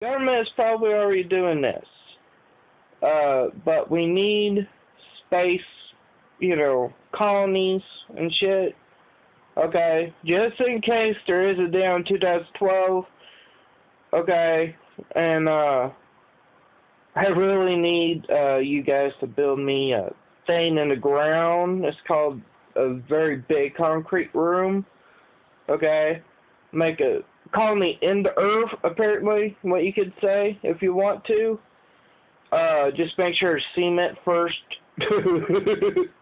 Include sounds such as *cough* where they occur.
government is probably already doing this. Uh, but we need space, you know, colonies and shit. Okay, just in case there is a in 2012. Okay, and uh, I really need uh you guys to build me a thing in the ground. It's called a very big concrete room. Okay, make a colony in the earth. Apparently, what you could say if you want to. Uh, just make sure cement first. *laughs*